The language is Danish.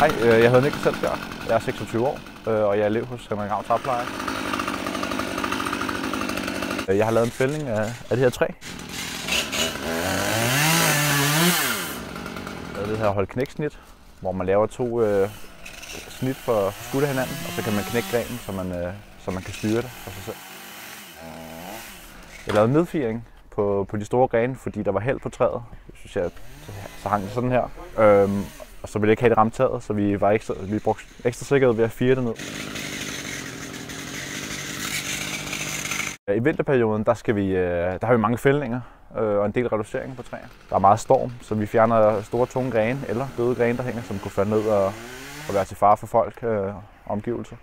Hej, øh, jeg hedder Niklas Selvbjerg. Jeg er 26 år, øh, og jeg er elev hos Henrik Ravn Træpleje. Øh, jeg har lavet en fældning af, af det her træ. Og Det her hold knæksnit, hvor man laver to øh, snit for skudt af hinanden, og så kan man knække grenen, så man, øh, så man kan styre det for sig selv. Jeg lavede nedfiring på, på de store grene, fordi der var held på træet. Jeg Synes jeg, så hang det sådan her. Øhm, så ville jeg ikke have det ramt taget, så vi, var ekstra, vi brugte ekstra sikkerhed ved at fire det ned. I vinterperioden, der, skal vi, øh, der har vi mange fældninger øh, og en del reducering på træer. Der er meget storm, så vi fjerner store, tunge grene eller døde grene, der hænger, som kunne falde ned og, og være til fare for folk øh, og omgivelser.